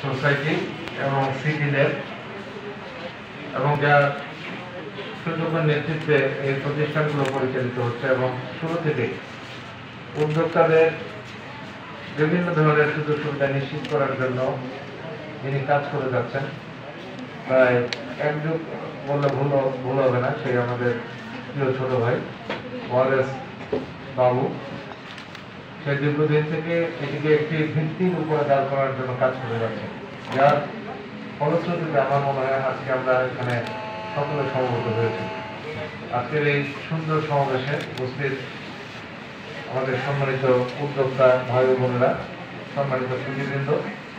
Society এবং সিটিদের এবং যার সুযোগের নেতৃত্বে এই প্রতিষ্ঠানগুলো পরিচালিত হচ্ছে এবং শুরু থেকে উদ্যোক্তাদের বিভিন্ন ধরনের সুযোগ সুবিধা নিশ্চিত করার জন্য যিনি কাজ করে যাচ্ছেন, প্রায় এক যুগ বললে ভুল ভুল হবে না সেই আমাদের প্রিয় ছোট ভাই, ওয়ারেস বাবু। সে দীর্ঘদিন থেকে এটিকে একটি ভিত্তির উপরে দাঁড় করার জন্য কাজ করে যাচ্ছে। যার ফলশ্রুতিতে আমার মনে হয় আজকে আমরা এখানে সকলে সমবেত হয়েছি। আজকের এই সুন্দর সমাবেশে উপস্থিত আমাদের সম্মানিত উদ্যোক্তা ভাই বোনেরা, সম্মানিত সুদীবৃন্দ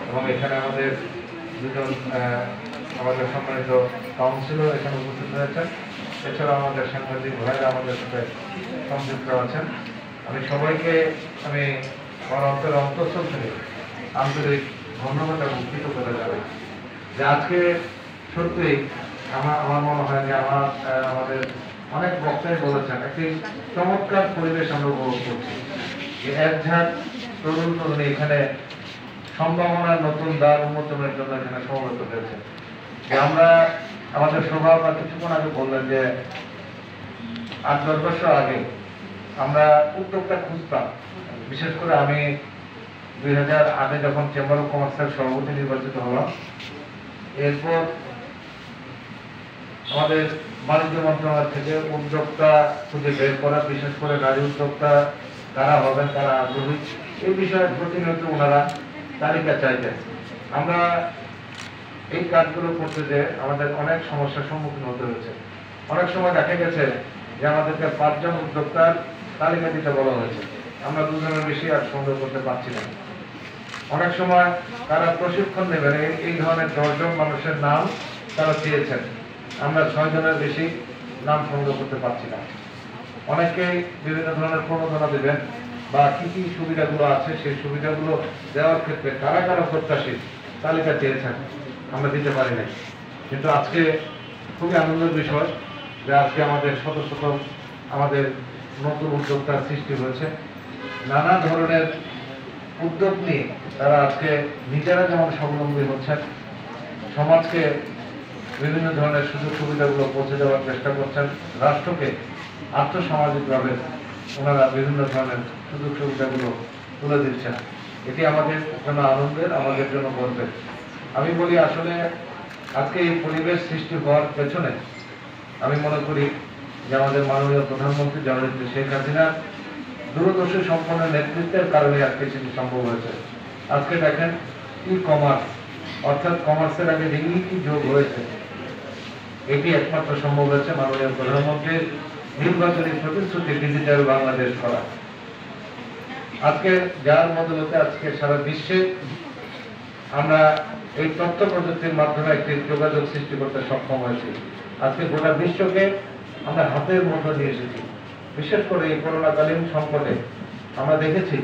এবং এখানে আমাদের দুজন আমাদের সম্মানিত কাউন্সিলর এখানে উপস্থিত হয়েছেন এছাড়াও আমাদের সাংবাদিক ভাইরা আমাদের সাথে সংযুক্ত আছেন। আমি সবাইকে আমি আমার অন্তরের অন্তঃস্থল থেকে আন্তরিক ধন্যবাদ এবং কৃতজ্ঞতা জানাই যে আজকে সত্যি আমার আমার মনে হয় যে আমার আমাদের অনেক বক্তাই বলেছেন, একটি চমৎকার পরিবেশ আমরা উপভোগ করছি। যে এক ঝাঁক তরুণ তরুণী এখানে সম্ভাবনার নতুন দ্বার উন্মোচনের জন্য এখানে সমবেত হয়েছে। যে আমরা আমাদের স্বভাব বা কিছুক্ষণ আগে বললেন যে আট দশ বছর আগে আমরা উদ্যোগটা খুঁজতাম। বিশেষ করে আমি দুই হাজার আটে যখন চেম্বার অফ কমার্সের সভাপতি নির্বাচিত হলাম, এরপর আমাদের বাণিজ্য মন্ত্রণালয় থেকে উদ্যোক্তা খুঁজে বের করা, বিশেষ করে নারী উদ্যোক্তা কারা হবেন তারা আগ্রহী। এই বিষয়ে প্রতিনিয়ত ওনারা তালিকা চাইতেন। আমরা এই কাজগুলো করতে যে আমাদের অনেক সমস্যার সম্মুখীন হতে হয়েছে। অনেক সময় দেখা গেছে যে আমাদেরকে পাঁচজন উদ্যোক্তার তালিকা দিতে বলা হয়েছে। আমরা দুজনের বেশি আর সংগ্রহ করতে পারছি না। অনেক সময় তারা প্রশিক্ষণ নেবেন এই- ধরনের দশজন মানুষের নাম তারা চেয়েছেন আমরা ছয় জনের বেশি নাম সংগ্রহ করতে পারছি না। অনেকেই বিভিন্ন ধরনের প্রণোদনা দেবেন বা কি কি সুবিধাগুলো আছে, সেই সুবিধাগুলো দেওয়ার ক্ষেত্রে কারা কারা প্রত্যাশী তালিকা চেয়েছেন আমরা দিতে পারি নাই। কিন্তু আজকে খুবই আনন্দের বিষয় যে আজকে আমাদের শত শত আমাদের নতুন উদ্যোক্তার সৃষ্টি হয়েছে। নানা ধরনের উদ্যোগ নিয়ে তারা আজকে নিজেরা যেমন স্বাবলম্বী হচ্ছেন, সমাজকে বিভিন্ন ধরনের সুযোগ সুবিধাগুলো পৌঁছে দেওয়ার চেষ্টা করছেন, রাষ্ট্রকে আর্থসামাজিকভাবে ওনারা বিভিন্ন ধরনের সুযোগ সুবিধাগুলো তুলে দিচ্ছেন। এটি আমাদের জন্য আনন্দের, আমাদের জন্য গর্বের। আমি বলি আসলে আজকে এই পরিবেশ সৃষ্টি হওয়ার পেছনে আমি মনে করি যে আমাদের মাননীয় প্রধানমন্ত্রী জননেত্রী শেখ হাসিনার দূরদর্শী সম্পন্ন নেতৃত্বের কারণে আজকে সেটি সম্ভব হয়েছে। আজকে দেখেন ই কমার্স, অর্থাৎ কমার্সের আগে যে যোগ হয়েছে, এটি একমাত্র সম্ভব হয়েছে মাননীয় প্রধানমন্ত্রীর নির্বাচনী প্রতিশ্রুতি ডিজিটাল বাংলাদেশ করা। আজকে যার বদলতে আজকে সারা বিশ্বে আমরা এই তথ্য প্রযুক্তির মাধ্যমে একটি যোগাযোগ সৃষ্টি করতে সক্ষম হয়েছি। আজকে গোটা বিশ্বকে আমরা হাতের মধ্য দিয়ে এসেছি। বিশেষ করে এই করোনাকালীন সংকটে আমরা দেখেছি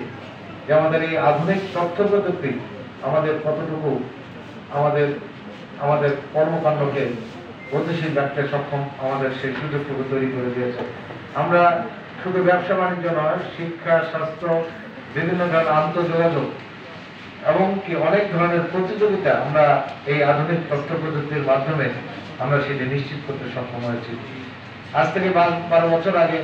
যে আমাদের এই আধুনিক তথ্য প্রযুক্তি আমাদের কতটুকু আমাদের আমাদের কর্মকাণ্ডকে গতিশীল রাখতে সক্ষম আমাদের সেই সুযোগটুকু তৈরি করে দিয়েছে। আমরা শুধু ব্যবসা বাণিজ্য নয়, শিক্ষা, স্বাস্থ্য, বিভিন্ন ধরনের আন্তঃযোগাযোগ এবং কি অনেক ধরনের প্রতিযোগিতা আমরা এই আধুনিক তথ্য প্রযুক্তির মাধ্যমে আমরা সেটি নিশ্চিত করতে সক্ষম হয়েছি। আজ থেকে বারো- বছর আগে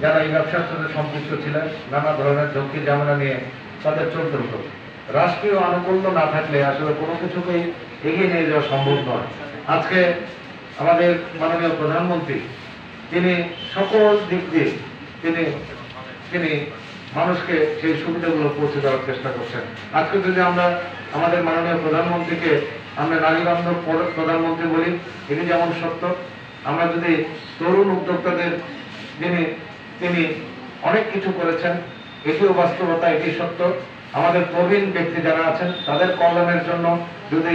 যারা এই ব্যবসার সাথে সম্পৃক্ত ছিলেন, নানা ধরনের ঝক্কি ঝামেলা নিয়ে তাদের চলতে হতো রাষ্ট্রীয় আনুকূল্য না থাকলে আসলে কোনো কিছুকেই এগিয়ে নিয়ে যাওয়া সম্ভব নয়। আজকে আমাদের মাননীয় প্রধানমন্ত্রী, তিনি সকল দিক দিয়ে তিনি তিনি মানুষকে সেই সুবিধাগুলো পৌঁছে দেওয়ার চেষ্টা করছেন। আজকে যদি আমরা আমাদের মাননীয় প্রধানমন্ত্রীকে আমরা নারী বান্ধব প্রধানমন্ত্রী বলি এটি যেমন সত্য আমরা যদি তরুণ উদ্যোক্তাদের যিনি তিনি অনেক কিছু করেছেন, এটিও বাস্তবতা, এটি সত্য। আমাদের প্রবীণ ব্যক্তি যারা আছেন, তাদের কল্যাণের জন্য যদি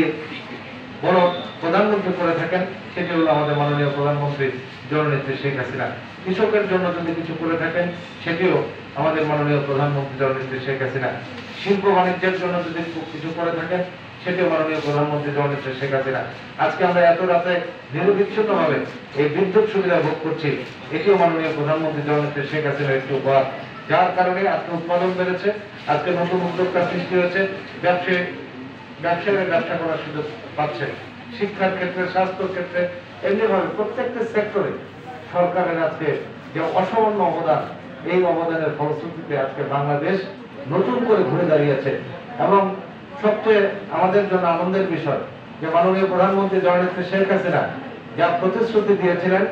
বড় প্রধানমন্ত্রী করে থাকেন, সেটি হলো আমাদের মাননীয় প্রধানমন্ত্রী জননেত্রী শেখ হাসিনা। কৃষকের জন্য যদি কিছু করে থাকেন, সেটিও আমাদের মাননীয় প্রধানমন্ত্রী জননেত্রী শেখ হাসিনা। শিল্প বাণিজ্যের জন্য যদি কিছু করে থাকেন সেটিও মাননীয় প্রধানমন্ত্রী জননেত্রী শেখ হাসিনা। আজকে আমরা এত রাতে নিরবিচ্ছিন্ন ভাবে এই বিদ্যুৎ সুবিধা ভোগ করছি, এটিও মাননীয় প্রধানমন্ত্রী জননেত্রী শেখ হাসিনার একটি উপহার। যার কারণে আজকে উৎপাদন বেড়েছে, আজকে নতুন উদ্যোক্তা সৃষ্টি হয়েছে ব্যবসায়ী ব্যবসায়ীরা ব্যবসা করার সুযোগ পাচ্ছে। শিক্ষার ক্ষেত্রে, স্বাস্থ্যের ক্ষেত্রে, এমনিভাবে প্রত্যেকটা সেক্টরে সরকারের আজকে যে অসামান্য অবদান, এই অবদানের ফলশ্রুতিতে আজকে বাংলাদেশ নতুন করে ঘুরে দাঁড়িয়েছে এবং সবচেয়ে আমাদের জন্য আনন্দের বিষয় যে মাননীয় প্রধানমন্ত্রী জননেত্রী শেখ হাসিনা যা প্রতিশ্রুতি দিয়েছিলেন,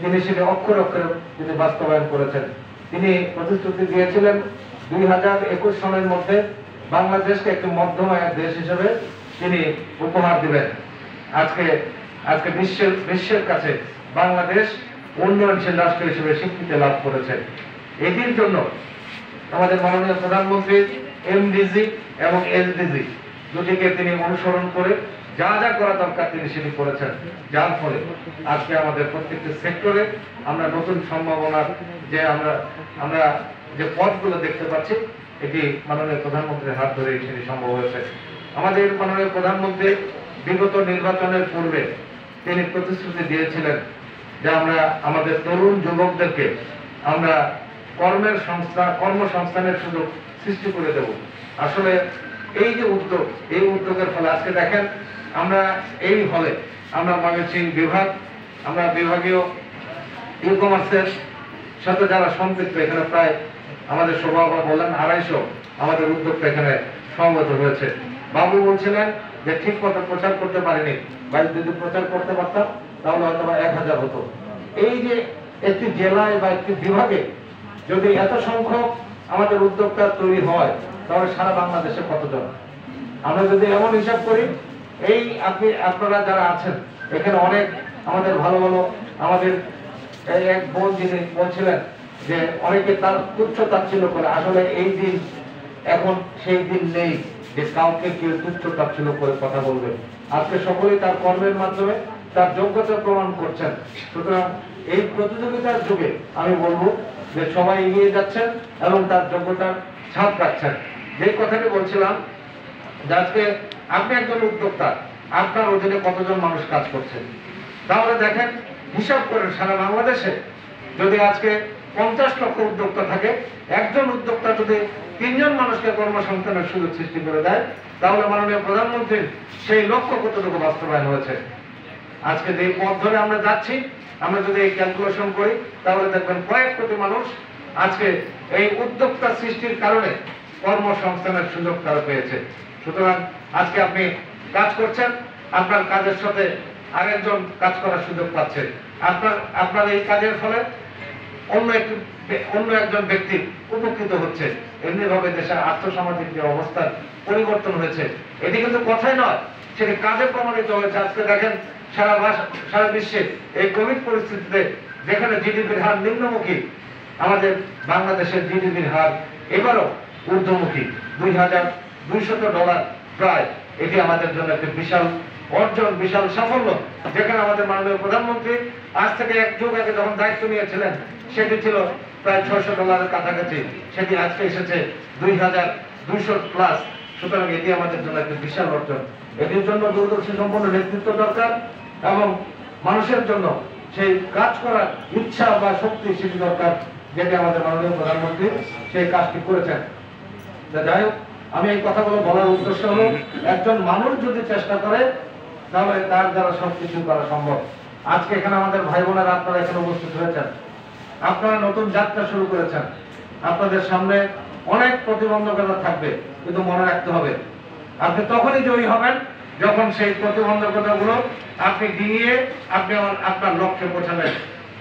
তিনি সেটি অক্ষরে অক্ষরে তিনি বাস্তবায়ন করেছেন। তিনি প্রতিশ্রুতি দিয়েছিলেন, দুই হাজার একুশ সনের মধ্যে বাংলাদেশকে একটি মধ্যম আয়ের দেশ হিসেবে তিনি উপহার দিবেন। আজকে আজকে বিশ্বের বিশ্বের কাছে বাংলাদেশ উন্নয়নশীল রাষ্ট্র হিসেবে স্বীকৃতি লাভ করেছে। এটির জন্য আমাদের মাননীয় প্রধানমন্ত্রী এমডিজি এবং এসডিজি দুটিকে তিনি অনুসরণ করে যা যা করা দরকার তিনি সেটি করেছেন। যার ফলে আজকে আমাদের প্রত্যেকটি সেক্টরে আমরা নতুন সম্ভাবনার যে আমরা আমরা যে পথগুলো দেখতে পাচ্ছি, এটি মাননীয় প্রধানমন্ত্রীর হাত ধরে সেটি সম্ভব হয়েছে। আমাদের মাননীয় প্রধানমন্ত্রী বিগত নির্বাচনের পূর্বে তিনি প্রতিশ্রুতি দিয়েছিলেন যে আমরা আমাদের তরুণ যুবকদেরকে আমরা কর্মের সংস্থা, কর্মসংস্থানের সুযোগ সৃষ্টি করে দেব। আসলে এই যে উদ্যোগ, এই উদ্যোগের ফলে আজকে দেখেন আমরা এই হলে আমরা ময়মনসিংহ বিভাগ, আমরা বিভাগীয় ই কমার্সের সাথে যারা সম্পৃক্ত, এখানে প্রায় আমাদের সভাপতি বললেন আড়াইশো আমাদের উদ্যোগটা এখানে সমবেত হয়েছে। বাবু বলছিলেন যে ঠিক মতো প্রচার করতে পারিনি। বা যদি প্রচার করতে পারতাম, তাহলে হয়তো এক হাজার হতো। এই যে একটি জেলায় বা একটি বিভাগে যদি এত সংখ্যক আমাদের উদ্যোক্তা তৈরি হয়, তাহলে সারা বাংলাদেশে কতজন? আমরা যদি এমন হিসাব করি, এই আপনি, আপনারা যারা আছেন, এখানে অনেক আমাদের ভালো ভালো আমাদের এই এক বোন যিনি বলছিলেন যে অনেকে তার তুচ্ছ তাচ্ছিল্য করে, আসলে এই দিন এখন সেই দিন নেই যে কাউকে কেউ তুচ্ছ তাচ্ছিল্য করে কথা বলবে। আজকে সকলেই তার কর্মের মাধ্যমে তার যোগ্যতা প্রমাণ করছেন। সুতরাং এই প্রতিযোগিতার যুগে আমি বলব যে সবাই এগিয়ে যাচ্ছেন এবং তার যোগ্যতার ছাপ রাখছেন। যে কথাটি বলছিলাম, যে আজকে আপনি একজন উদ্যোক্তা, আপনার অধীনে কতজন মানুষ কাজ করছেন? তাহলে দেখেন, হিসাব করেন, সারা বাংলাদেশে যদি আজকে পঞ্চাশ লক্ষ উদ্যোক্তা থাকে, একজন উদ্যোক্তা যদি তিনজন মানুষকে কর্মসংস্থানের সুযোগ সৃষ্টি করে দেয়, তাহলে মাননীয় প্রধানমন্ত্রীর সেই লক্ষ্য কতটুকু বাস্তবায়ন হয়েছে? আজকে যে পথ ধরে আমরা যাচ্ছি আমরা যদি এই ক্যালকুলেশন করি, তাহলে দেখবেন কয়েক কোটি মানুষ আজকে এই উদ্যোক্তা সৃষ্টির কারণে কর্মসংস্থানের সুযোগ তারা পেয়েছে। সুতরাং আজকে আপনি কাজ করছেন, আপনার কাজের সাথে আরেকজন কাজ করার সুযোগ পাচ্ছে আপনার আপনার এই কাজের ফলে অন্য একটি অন্য একজন ব্যক্তি উপকৃত হচ্ছে। এমনি ভাবে দেশের আর্থসামাজিক যে অবস্থার পরিবর্তন হয়েছে, এটি কিন্তু কথাই নয়, সেটি কাজে প্রমাণিত হয়েছে। আজকে দেখেন সারা সারা বিশ্বে এই কোভিড পরিস্থিতিতে যেখানে জিডিপির হার নিম্নমুখী, আমাদের বাংলাদেশের জিডিপির হার এবারও ঊর্ধ্বমুখী। দুই হাজার দুইশত ডলার প্রায়। এটি আমাদের জন্য একটি বিশাল অর্জন, বিশাল সাফল্য। যেখানে আমাদের মাননীয় প্রধানমন্ত্রী আজ থেকে এক যুগ আগে যখন দায়িত্ব নিয়েছিলেন, সেটি ছিল প্রায় ছয়শো ডলারের কাছাকাছি। সেটি আজকে এসেছে দুই হাজার দুইশো প্লাস সুতরাং এটি আমাদের জন্য একটি বিশাল অর্জন। এটির জন্য দূরদর্শী সম্পন্ন নেতৃত্ব দরকার এবং মানুষের জন্য সেই কাজ করার ইচ্ছা বা শক্তি সেটি দরকার, যেটি আমাদের মাননীয় প্রধানমন্ত্রী সেই কাজটি করেছেন। যাই হোক, আমি এই কথাগুলো বলার উদ্দেশ্য হলো, একজন মানুষ যদি চেষ্টা করে, তাহলে তার দ্বারা সবকিছু করা সম্ভব। আজকে এখানে আমাদের ভাই বোনেরা আপনারা এখানে উপস্থিত হয়েছেন। আপনারা নতুন যাত্রা শুরু করেছেন। আপনাদের সামনে অনেক প্রতিবন্ধকতা থাকবে। কিন্তু মনে রাখতে হবে। আপনি তখনই জয়ী হবেন যখন সেই প্রতিবন্ধকতাগুলো আপনি ডিঙিয়ে আপনি আপনার লক্ষ্যে পৌঁছাবেন।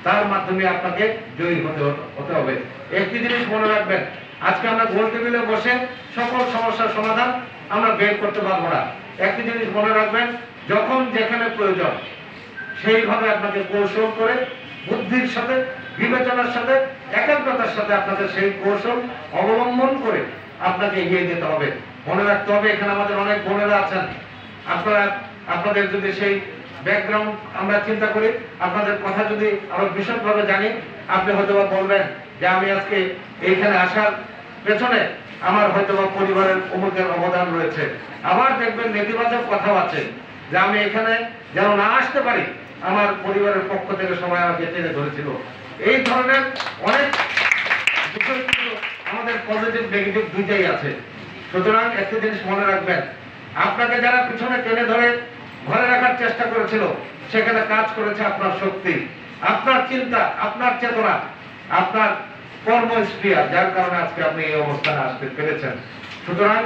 তার মাধ্যমে আপনাকে জয়ী হতে হতে হবে। একটি জিনিস মনে রাখবেন, আজকে আমরা গোল টেবিলে বসে সকল সমস্যার সমাধান আমরা বের করতে পারব না। একটি জিনিস মনে রাখবেন, যখন যেখানে প্রয়োজন সেইভাবে আপনাকে কৌশল করে বুদ্ধির সাথে, বিবেচনার সাথে, একাগ্রতার সাথে আপনাদের সেই কৌশল অবলম্বন করে আপনাকে এগিয়ে যেতে হবে। মনে রাখতে হবে, এখানে আমাদের অনেক বোনেরা আছেন। আপনারা, আপনাদের যদি সেই ব্যাকগ্রাউন্ড আমরা চিন্তা করি, আপনাদের কথা যদি আরও বিশদভাবে জানি, আপনি হয়তো বলবেন যে আমি আজকে এইখানে আসার পেছনে আমার হয়তো পরিবারের অমুকের অবদান রয়েছে। আবার দেখবেন নেতিবাচক কথাও আছে, যে আমি এখানে যেন না আসতে পারি, আমার পরিবারের পক্ষ থেকে সবাই আমাকে টেনে ধরেছিল। এই ধরনের অনেক আমাদের পজিটিভ নেগেটিভ দুইটাই আছে। সুতরাং একটি জিনিস মনে রাখবেন, আপনাকে যারা পিছনে টেনে ধরে ঘরে রাখার চেষ্টা করেছিল, সেখানে কাজ করেছে আপনার শক্তি, আপনার চিন্তা, আপনার চেতনা, আপনার কর্মস্প্রিয়া যার কারণে আজকে আপনি এই অবস্থানে আসতে পেরেছেন। সুতরাং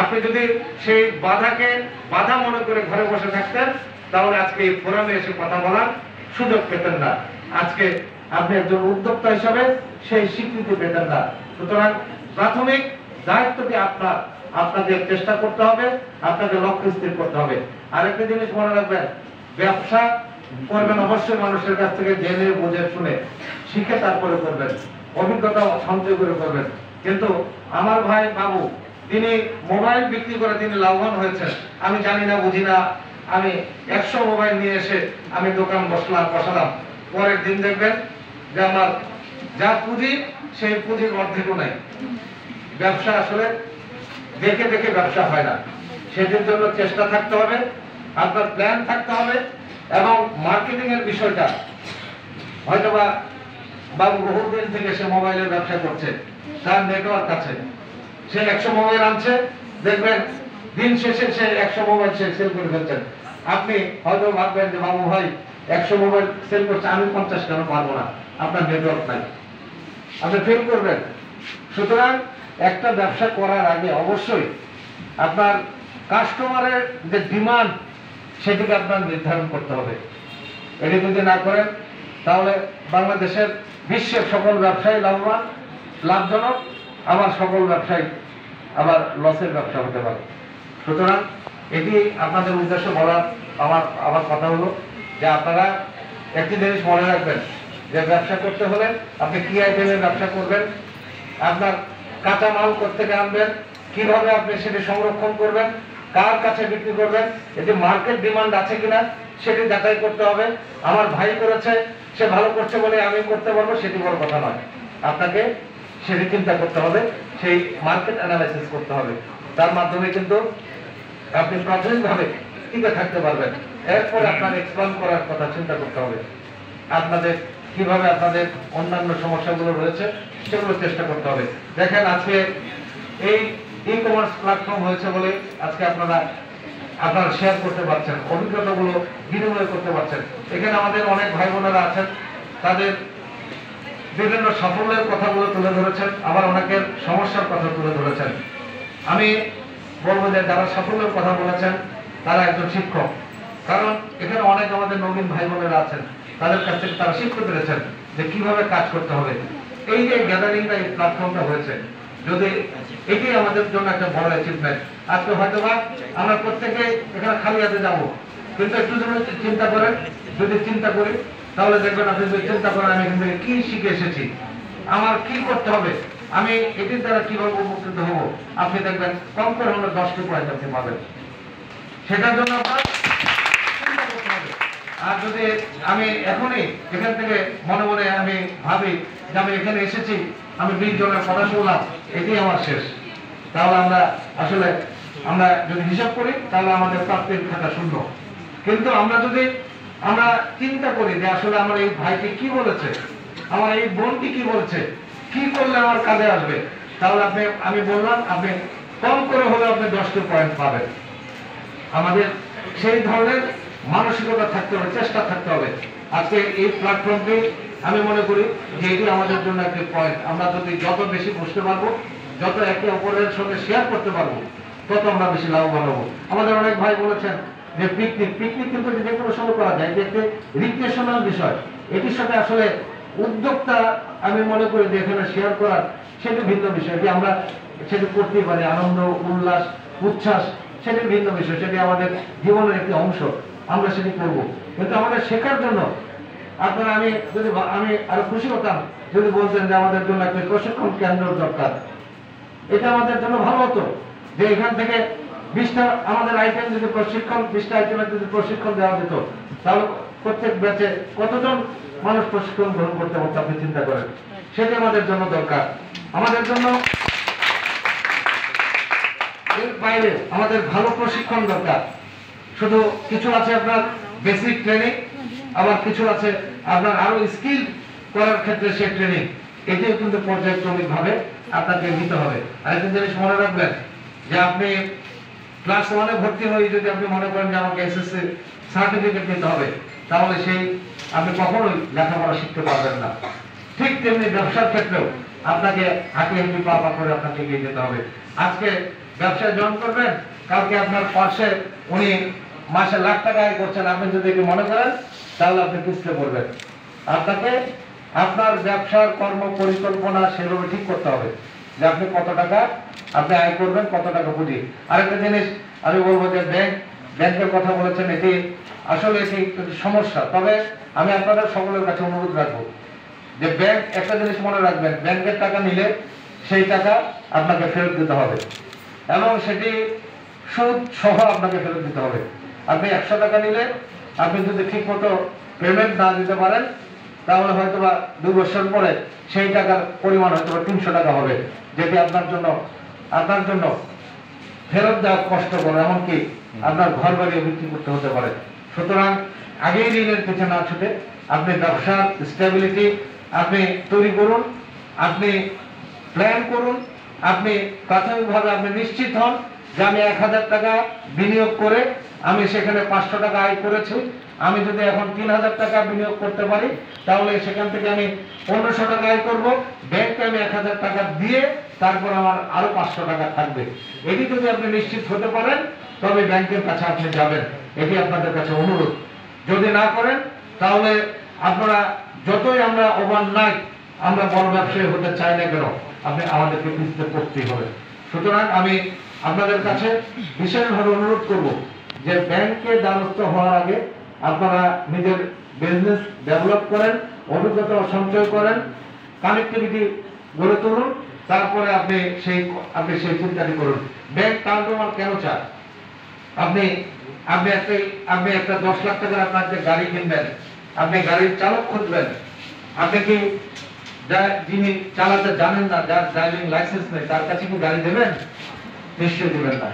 আপনি যদি সেই বাধাকে বাধা মনে করে ঘরে বসে থাকতেন, তাহলে আজকে এই ফোরামে এসে কথা বলার সুযোগ পেতেন না। আজকে আপনি একজন উদ্যোক্তা হিসাবে সেই স্বীকৃতি পেতেন না। সুতরাং প্রাথমিক দায়িত্বটি আপনার। আপনাকে চেষ্টা করতে হবে আপনাকে লক্ষ্য স্থির করতে হবে। আরেকটা জিনিস মনে রাখবেন, ব্যবসা করবেন অবশ্যই মানুষের কাছ থেকে জেনে, বুঝে, শুনে, শিখে তারপরে করবেন। অভিজ্ঞতা সঞ্চয় করে করবেন। কিন্তু আমার ভাই বাবু, তিনি মোবাইল বিক্রি করে তিনি লাভবান হয়েছেন। আমি জানি না, বুঝি না। আমি একশো মোবাইল নিয়ে এসে আমি দোকান বসলাম, বসালাম। পরের দিন দেখবেন আমার যা পুঁজি, সেই পুঁজির অর্ধেকও নাই। ব্যবসা আসলে দেখে দেখে ব্যবসা হয় না। সেটির জন্য চেষ্টা থাকতে হবে, আপনার প্ল্যান থাকতে হবে, এবং মার্কেটিং এর বিষয়টা, হয়তোবা বাবু বহুদিন থেকে সে মোবাইলের ব্যবসা করছে, তার নেটওয়ার্ক আছে। সে একশো মোবাইল আনছে, দেখবেন দিন শেষে সে একশো মোবাইল সে সেল করে ফেলছেন। আপনি হয়তো ভাববেন যে, বাবু ভাই, একশো মোবাইল সেল করছে, আমি পঞ্চাশ কেন পারব না? আপনার নেটওয়ার্ক নাই। আপনি ফেল করবেন। সুতরাং একটা ব্যবসা করার আগে অবশ্যই আপনার কাস্টমারের যে ডিমান্ড সেটিকে আপনার নির্ধারণ করতে হবে। এটি যদি না করেন, তাহলে বাংলাদেশের বিশ্বের সকল ব্যবসায়ী লাভবান, লাভজনক, আবার সকল ব্যবসায়ী আবার লসের ব্যবসা হতে পারে। সুতরাং এটি আপনাদের উদ্দেশ্য বলার আমার আমার কথা হলো যে আপনারা একটি জিনিস মনে রাখবেন যে ব্যবসা করতে হলে আপনি কি আইটেমের ব্যবসা করবেন? আপনার কাঁচা মাল থেকে আনবেন? কীভাবে আপনি সেটি সংরক্ষণ করবেন? কার কাছে বিক্রি করবেন? এটি মার্কেট ডিমান্ড আছে কিনা সেটি যাচাই করতে হবে। আমার ভাই করেছে, সে ভালো করছে বলে আমি করতে পারব, সেটি বড় কথা নয়। আপনাকে সেটি চিন্তা করতে হবে, সেই মার্কেট অ্যানালাইসিস করতে হবে। তার মাধ্যমে কিন্তু আপনি প্রাথমিকভাবে টিকে থাকতে পারবেন। এরপরে আপনার এক্সপ্যান্ড করার কথা চিন্তা করতে হবে। আপনাদের কীভাবে আপনাদের অন্যান্য সমস্যাগুলো রয়েছে সেগুলো চেষ্টা করতে হবে। দেখেন আজকে এই ই কমার্স প্ল্যাটফর্ম হয়েছে বলে আজকে আপনারা আপনারা শেয়ার করতে পারছেন, অভিজ্ঞতাগুলো বিনিময় করতে পারছেন। এখানে আমাদের অনেক ভাই বোনেরা আছেন, তাদের বিভিন্ন সাফল্যের কথাগুলো তুলে ধরেছেন, আবার অনেকের সমস্যার কথা তুলে ধরেছেন। আমি বলব যে যারা সাফল্যের কথা বলেছেন, তারা একজন শিক্ষক। কারণ এখানে অনেক আমাদের নবীন ভাই বোনেরা আছেন। তাদের কাছ থেকে তারা শিখতে পেরেছেন যে কীভাবে কাজ করতে হবে। এই যে গ্যাদারিংটা এই প্ল্যাটফর্মটা হয়েছে, যদি এটি আমাদের জন্য একটা বড় অ্যাচিভমেন্ট আজকে হয়তো বা আমরা প্রত্যেকে এখানে খালি হাতে যাব, কিন্তু একটু যদি চিন্তা করেন, যদি চিন্তা করি, তাহলে দেখবেন আপনি যদি চিন্তা করেন, আমি এখান থেকে কি শিখে এসেছি, আমার কি করতে হবে, আমি এটির দ্বারা কীভাবে উপকৃত হব, আপনি দেখবেন কম করে হলে দশটি পয়েন্ট আপনি পাবেন। সেটার জন্য আপনার চিন্তা করতে হবে। আর যদি আমি এখনই এখান থেকে মনে মনে আমি ভাবি যে আমি এখানে এসেছি, আমি বিশ জনের কথা শুনলাম এটি আমার শেষ। তাহলে আমরা আসলে, আমরা যদি হিসাব করি, তাহলে আমাদের প্রাপ্তির খাতা শূন্য। কিন্তু আমরা যদি, আমরা চিন্তা করি যে আসলে আমার এই ভাইটি কি বলেছে, আমার এই বোনটি কি বলছে, কি করলে আমার কাজে আসবে, তাহলে আপনি, আমি বললাম, আপনি কম করে হলে আপনি দশটি পয়েন্ট পাবেন। আমাদের সেই ধরনের মানসিকতা থাকতে হবে, চেষ্টা থাকতে হবে। আজকে এই প্ল্যাটফর্মটি আমি মনে করি যে এটি আমাদের জন্য একটি পয়েন্ট আমরা যদি যত বেশি বুঝতে পারব, যত একে অপরের সঙ্গে শেয়ার করতে পারব, তত আমরা বেশি লাভবান হব। আমাদের অনেক ভাই বলেছেন যে পিকনিক পিকনিক কিন্তু যে কোনো সময় করা যায় একটি রিক্রিয়েশনাল বিষয়। এটির সাথে আসলে উদ্যোক্তা আমি মনে করি যে এখানে শেয়ার করার সেটি ভিন্ন বিষয়। এটি আমরা সেটি করতেই পারি, আনন্দ, উল্লাস, উচ্ছ্বাস, সেটি ভিন্ন বিষয়। সেটি আমাদের জীবনের একটি অংশ। আমরা সেটি করব। কিন্তু আমাদের শেখার জন্য আপনারা আমি যদি আমি আরও খুশি হতাম যদি বলতেন যে আমাদের জন্য একটা প্রশিক্ষণ কেন্দ্র দরকার। এটা আমাদের জন্য ভালো হতো। যে এখান থেকে বিশটা আমাদের আইটেম যদি প্রশিক্ষণ, বিশটা আইটেমের যদি প্রশিক্ষণ দেওয়া যেত, তাহলে প্রত্যেক ব্যাচে কতজন মানুষ প্রশিক্ষণ গ্রহণ করতে পারতো আপনি চিন্তা করেন? সেটা আমাদের জন্য দরকার। আমাদের জন্য এর বাইরে আমাদের ভালো প্রশিক্ষণ দরকার। শুধু কিছু আছে আপনার বেসিক ট্রেনিং আবার কিছু আছে আপনার আরও স্কিল করার ক্ষেত্রে সে ট্রেনিং এটিও কিন্তু পর্যায়ক্রমিক ভাবে আপনাকে নিতে হবে। আরেকটা জিনিস মনে রাখবেন যে আপনি ক্লাস ওয়ানে ভর্তি হয়ে যদি আপনি মনে করেন যে আমাকে এসএসসি সার্টিফিকেট নিতে হবে, তাহলে সেই আপনি কখনোই লেখাপড়া শিখতে পারবেন না। ঠিক তেমনি ব্যবসার ক্ষেত্রেও আপনাকে হাঁটি হাঁটি পা পা করে আপনাকে এগিয়ে যেতে হবে। আজকে ব্যবসায় জয়েন করবেন, কালকে আপনার পাশে উনি মাসে লাখ টাকা আয় করছেন, আপনি যদি মনে করেন, তাহলে আপনি পিছলে পড়বেন। আপনাকে আপনার ব্যবসার কর্ম পরিকল্পনা সেভাবে ঠিক করতে হবে যে আপনি কত টাকা আপনি আয় করবেন, কত টাকা পুঁজি। আরেকটা জিনিস আমি বলব যে ব্যাংক ব্যাংকের কথা বলেছেন, এটি আসলে এটি সমস্যা। তবে আমি আপনাদের সকলের কাছে অনুরোধ রাখব যে ব্যাংক একটা জিনিস মনে রাখবেন ব্যাংকের টাকা নিলে সেই টাকা আপনাকে ফেরত দিতে হবে। এবং সেটি সুদ সহ আপনাকে ফেরত দিতে হবে। আপনি একশো টাকা নিলে আপনি যদি ঠিক মতো পেমেন্ট না দিতে পারেন, তাহলে হয়তো বা দুই বছর পরে সেই টাকার পরিমাণ হয়তো বা তিনশো টাকা হবে, যেটি আপনার জন্য আপনার জন্য ফেরত দেওয়া কষ্টকর, এমনকি আপনার ঘর বাড়ি বিক্রি করতে হতে পারে। সুতরাং আগেই ঋণের পিছনে না ছুটে আপনি ব্যবসার স্টেবিলিটি আপনি তৈরি করুন, আপনি প্ল্যান করুন, আপনি প্রাথমিকভাবে আপনি নিশ্চিত হন যে আমি এক হাজার টাকা বিনিয়োগ করে আমি সেখানে পাঁচশো টাকা আয় করেছি, আমি যদি এখন তিন হাজার টাকা বিনিয়োগ করতে পারি, তাহলে সেখান থেকে আমি পনেরোশো টাকা আয় করব, ব্যাংকে আমি এক হাজার টাকা দিয়ে তারপর আমার আরও পাঁচশো টাকা থাকবে। এটি যদি আপনি নিশ্চিত হতে পারেন, তবে ব্যাংকের কাছে আপনি যাবেন। এটি আপনাদের কাছে অনুরোধ। যদি না করেন, তাহলে আপনারা যতই আমরা ওভার নাইট আমরা বড় ব্যবসায়ী হতে চাই না কেন, আপনি আমাদেরকে বুঝতে করতেই হবে। সুতরাং আমি আপনাদের কাছে বিশেষভাবে অনুরোধ করব যে ব্যাংকে দ্বারস্থ হওয়ার আগে আপনারা নিজের বিজনেস ডেভেলপ করেন, অভিজ্ঞতা সঞ্চয় করেন কানেক্টিভিটি গড়ে তুলুন, তারপরে আপনি সেই আপনি সেই চিন্তাটি করুন। ব্যাংক টার্নওভার কেন চায় আপনি আপনি একটা আপনি একটা দশ লাখ টাকার আপনার যে গাড়ি কিনবেন, আপনি গাড়ির চালক খুঁজবেন, আপনি কি যিনি চালাতে জানেন না, যার ড্রাইভিং লাইসেন্স নেই, তার কাছে কি গাড়ি দেবেন? নিশ্চয়ই দিবেন না।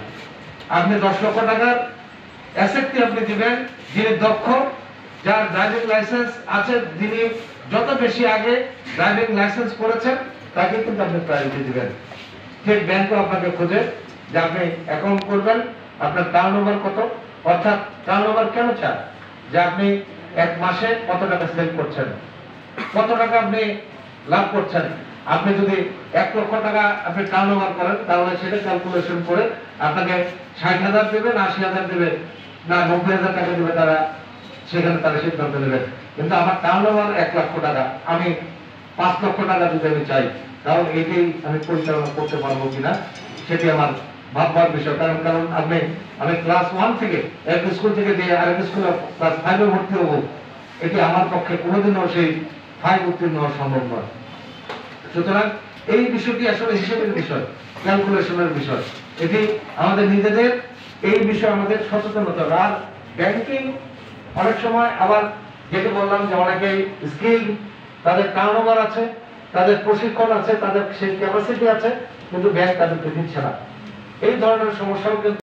আপনি দশ লক্ষ টাকার অ্যাসেটটি আপনি দিবেন, যিনি দক্ষ, যার ড্রাইভিং লাইসেন্স আছে, যিনি যত বেশি আগে ড্রাইভিং লাইসেন্স করেছেন, তাকে কিন্তু আপনি প্রায়োরিটি দিবেন। ঠিক ব্যাংকও আপনাকে খোঁজে যে আপনি অ্যাকাউন্ট করবেন, আপনার টার্ন ওভার কত, অর্থাৎ টার্ন ওভার কেন চান? যে আপনি এক মাসে কত টাকা সেল করছেন, কত টাকা আপনি লাভ করছেন আপনি যদি এক লক্ষ টাকা আপনি টার্ন ওভার করেন, তাহলে সেটা ক্যালকুলেশন করে আপনাকে ষাট হাজার দেবে না আশি হাজার দেবে না, নব্বই হাজার টাকা দেবে তারা, সেখানে তারা সিদ্ধান্ত নেবে। কিন্তু আমার টার্ন ওভার এক লক্ষ টাকা, আমি পাঁচ লক্ষ টাকা যদি আমি চাই, তাহলে এটাই আমি পরিচালনা করতে পারব কিনা, সেটি আমার ভাববার বিষয়। কারণ কারণ আপনি, আমি ক্লাস ওয়ান থেকে, এক স্কুল থেকে দিয়ে আরেক স্কুলে ক্লাস ফাইভে ভর্তি হব, এটি আমার পক্ষে কোনোদিনও সেই ফাইভ উত্তীর্ণ হওয়া সম্ভব নয়। সুতরাং এই বিষয়টি আসলে হিসেবের বিষয় ক্যালকুলেশনের বিষয়। এটি আমাদের নিজেদের, এই বিষয়ে আমাদের সচেতন হতে হবে আর ব্যাংকিং অনেক সময় আবার যেটি বললাম যে অনেকেই স্কিল, তাদের টার্ন আছে, তাদের প্রশিক্ষণ আছে, তাদের সেই ক্যাপাসিটি আছে, কিন্তু ব্যাংক তাদেরকে দিচ্ছে না। এই ধরনের সমস্যাও কিন্তু